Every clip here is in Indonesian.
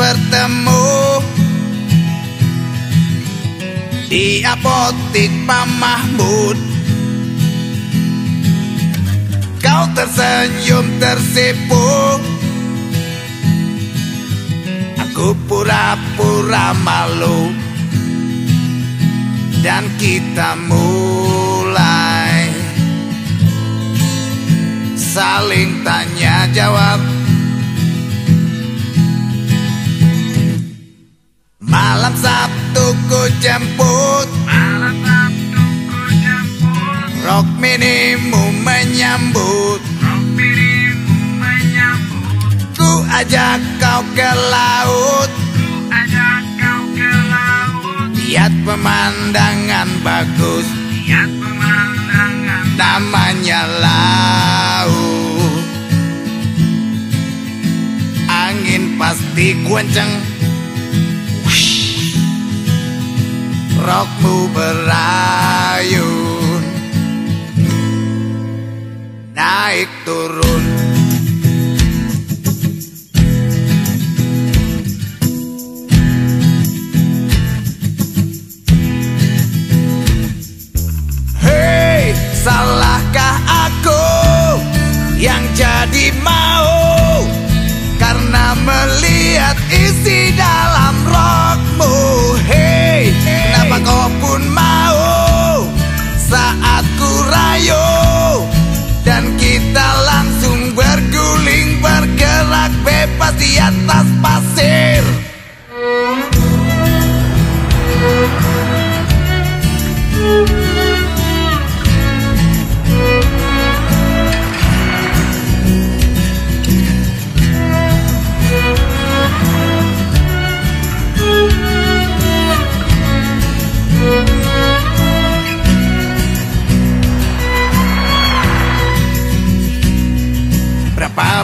bertemu. Di apotik Pak Mahmud Kau tersenyum tersipu Aku pura-pura malu. Dan kita mulai Saling tanya jawab Malam Sabtu ku jemput. Malam Sabtu ku jemput. Rok minimu menyambut. Rok dirimu menyambut. Ku ajak kau ke laut. Ku ajak kau ke laut. Lihat pemandangan bagus. Lihat pemandangan. Namanya laut. Angin pasti kenceng Rokmu berayun. Naik turun di atas pasir?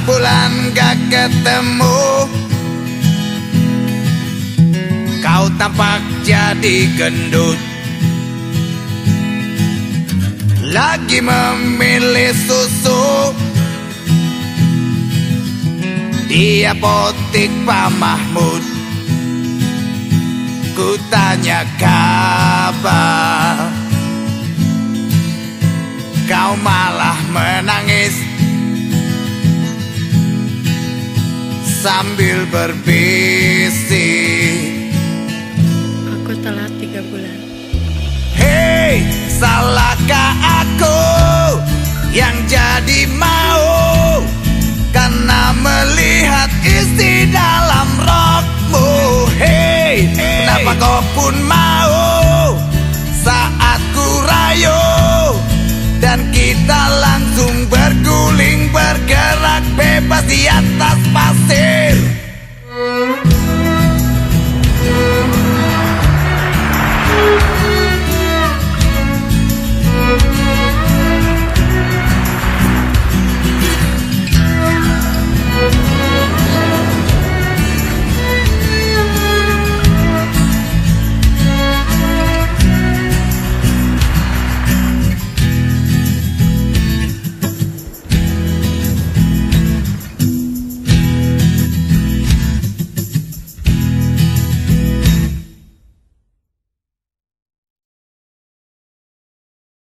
Bulan gak ketemu. Kau tampak jadi gendut. Lagi memilih susu. Di apotik Pak Mahmud. Ku tanya kabar sambil berbisik Aku telat tiga bulan. Hei, salahkah aku yang jadi mau